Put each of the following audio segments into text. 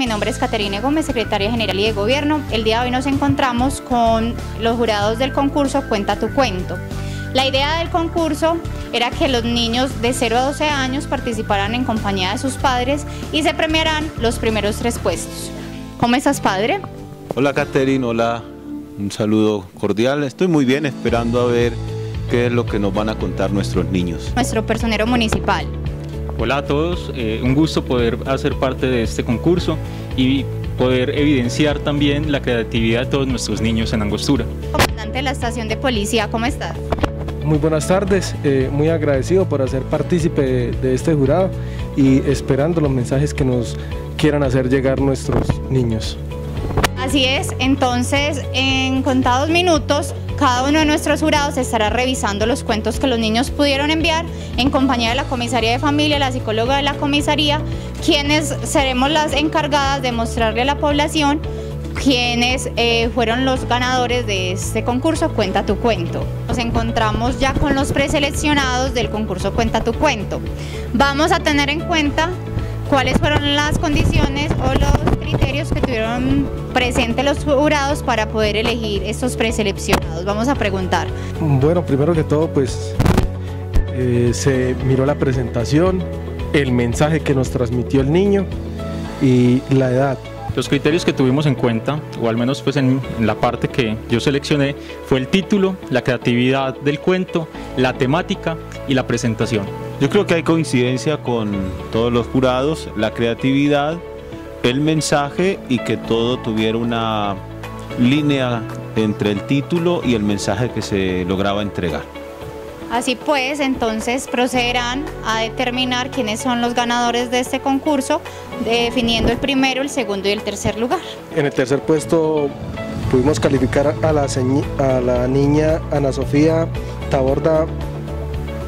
Mi nombre es Caterine Gómez, secretaria general y de gobierno. El día de hoy nos encontramos con los jurados del concurso Cuenta tu cuento. La idea del concurso era que los niños de 0 a 12 años participaran en compañía de sus padres y se premiarán los primeros tres puestos. ¿Cómo estás, padre? Hola, Caterine, hola, un saludo cordial. Estoy muy bien esperando a ver qué es lo que nos van a contar nuestros niños. Nuestro personero municipal. Hola a todos, eh, un gusto poder hacer parte de este concurso y poder evidenciar también la creatividad de todos nuestros niños en Angostura. Comandante de la estación de policía, ¿cómo estás? Muy buenas tardes, eh, muy agradecido por hacer partícipe de, de este jurado y esperando los mensajes que nos quieran hacer llegar nuestros niños. Así es, entonces en contados minutos cada uno de nuestros jurados estará revisando los cuentos que los niños pudieron enviar en compañía de la comisaría de familia, la psicóloga de la comisaría, quienes seremos las encargadas de mostrarle a la población quienes eh, fueron los ganadores de este concurso Cuenta tu cuento. Nos encontramos ya con los preseleccionados del concurso Cuenta tu cuento. Vamos a tener en cuenta cuáles fueron las condiciones o los criterios que tuvieron presentes los jurados para poder elegir estos preseleccionados. Vamos a preguntar. Bueno, primero que todo, pues eh, se miró la presentación, el mensaje que nos transmitió el niño y la edad. Los criterios que tuvimos en cuenta, o al menos pues en, en, la parte que yo seleccioné, fue el título, la creatividad del cuento, la temática y la presentación. Yo creo que hay coincidencia con todos los jurados, la creatividad, el mensaje y que todo tuviera una línea entre el título y el mensaje que se lograba entregar. Así pues, entonces procederán a determinar quiénes son los ganadores de este concurso, definiendo el primero, el segundo y el tercer lugar. En el tercer puesto pudimos calificar a la, a la niña Ana Sofía Taborda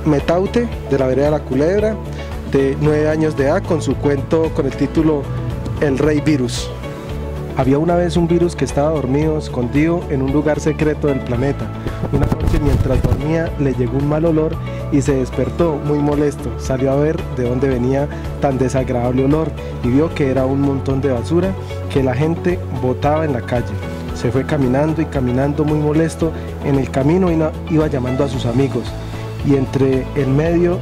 Metaute, de la vereda de la Culebra, de nueve años de edad, con su cuento con el título El Rey Virus. Había una vez un virus que estaba dormido, escondido en un lugar secreto del planeta. Una noche mientras dormía le llegó un mal olor y se despertó muy molesto. Salió a ver de dónde venía tan desagradable olor y vio que era un montón de basura que la gente botaba en la calle. Se fue caminando y caminando muy molesto. En el camino iba llamando a sus amigos y entre el medio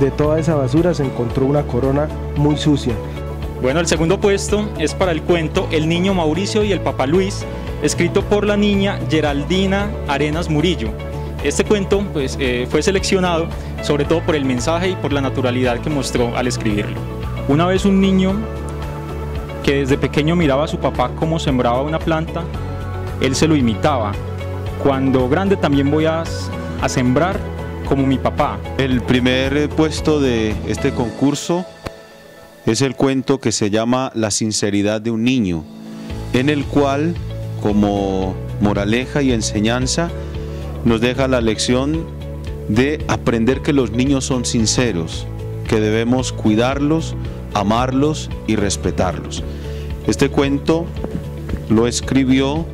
de toda esa basura se encontró una corona muy sucia. Bueno, el segundo puesto es para el cuento El niño Mauricio y el papá Luis, escrito por la niña Geraldina Arenas Murillo. Este cuento pues, eh, fue seleccionado sobre todo por el mensaje y por la naturalidad que mostró al escribirlo. Una vez un niño que desde pequeño miraba a su papá cómo sembraba una planta, él se lo imitaba. Cuando grande también voy a, a sembrar como mi papá. El primer puesto de este concurso es el cuento que se llama La sinceridad de un niño, en el cual, como moraleja y enseñanza, nos deja la lección de aprender que los niños son sinceros, que debemos cuidarlos, amarlos y respetarlos. Este cuento lo escribió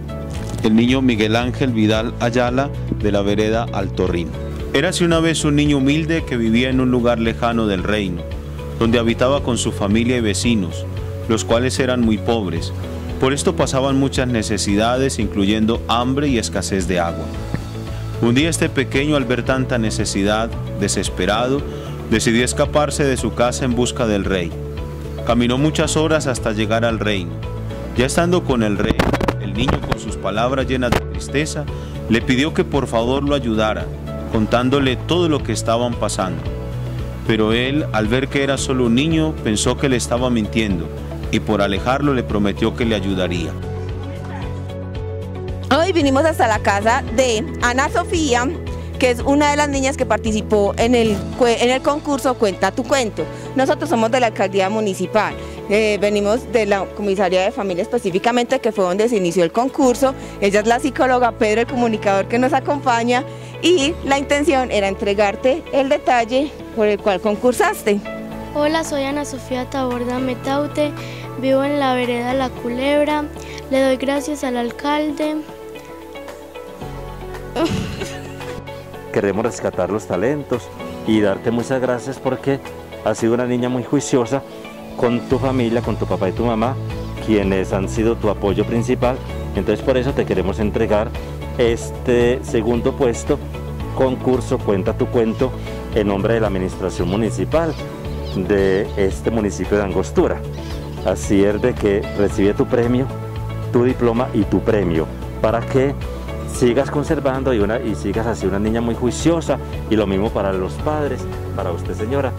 el niño Miguel Ángel Vidal Ayala de la vereda Altorrín. Érase una vez un niño humilde que vivía en un lugar lejano del reino, donde habitaba con su familia y vecinos, los cuales eran muy pobres. Por esto pasaban muchas necesidades, incluyendo hambre y escasez de agua. Un día este pequeño, al ver tanta necesidad, desesperado, decidió escaparse de su casa en busca del rey. Caminó muchas horas hasta llegar al reino. Ya estando con el rey, el niño con sus palabras llenas de tristeza, le pidió que por favor lo ayudara, contándole todo lo que estaban pasando. Pero él, al ver que era solo un niño, pensó que le estaba mintiendo y por alejarlo le prometió que le ayudaría. Hoy vinimos hasta la casa de Ana Sofía, que es una de las niñas que participó en el, en el concurso Cuenta tu cuento. Nosotros somos de la alcaldía municipal, eh, venimos de la comisaría de familia específicamente, que fue donde se inició el concurso. Ella es la psicóloga, Pedro el comunicador que nos acompaña y la intención era entregarte el detalle por el cual concursaste. Hola, soy Ana Sofía Taborda Metaute, vivo en la vereda La Culebra, le doy gracias al alcalde. Queremos rescatar los talentos y darte muchas gracias porque has sido una niña muy juiciosa con tu familia, con tu papá y tu mamá quienes han sido tu apoyo principal. Entonces por eso te queremos entregar este segundo puesto, concurso Cuenta tu cuento, en nombre de la Administración Municipal de este municipio de Angostura. Así es de que recibe tu premio, tu diploma y tu premio, para que sigas conservando y, una, y sigas así una niña muy juiciosa y lo mismo para los padres, para usted señora.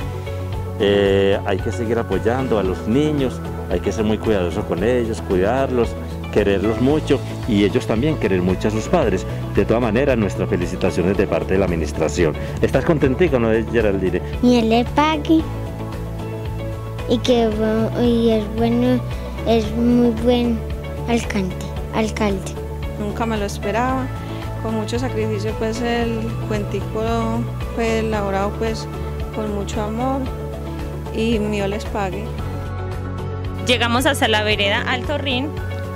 Eh, hay que seguir apoyando a los niños, hay que ser muy cuidadoso con ellos, cuidarlos, quererlos mucho y ellos también querer mucho a sus padres. De todas maneras, nuestras felicitaciones de parte de la administración. ¿Estás contentica, no, Geraldine? Y él le pague y que y es bueno, es muy buen alcalde, alcalde. Nunca me lo esperaba, con mucho sacrificio pues el cuentico fue elaborado pues con mucho amor y mío les pague. Llegamos hasta la vereda Alto Rin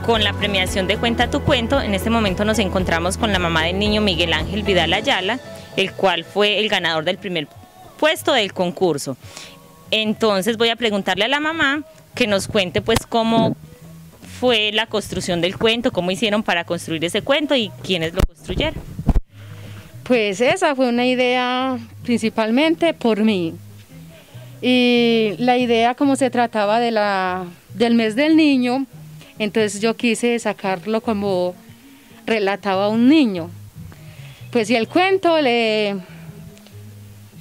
con la premiación de Cuenta tu cuento. En este momento nos encontramos con la mamá del niño Miguel Ángel Vidal Ayala, el cual fue el ganador del primer puesto del concurso. Entonces voy a preguntarle a la mamá que nos cuente pues cómo fue la construcción del cuento, cómo hicieron para construir ese cuento y quiénes lo construyeron. Pues esa fue una idea principalmente por mí. Y la idea como se trataba del mes del niño, entonces yo quise sacarlo como relataba un niño. Pues y el cuento le,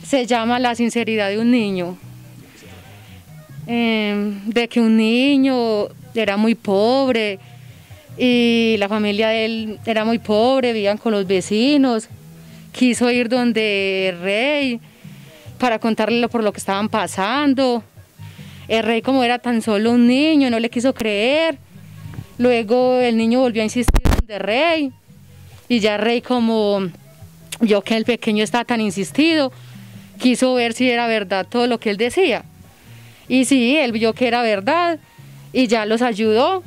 se llama La sinceridad de un niño. Em, de que un niño era muy pobre y la familia de él era muy pobre, vivían con los vecinos, quiso ir donde el rey para contarle por lo que estaban pasando. El rey como era tan solo un niño, no le quiso creer. Luego el niño volvió a insistir el rey y ya rey como yo que el pequeño estaba tan insistido, quiso ver si era verdad todo lo que él decía. Y sí, él vio que era verdad y ya los ayudó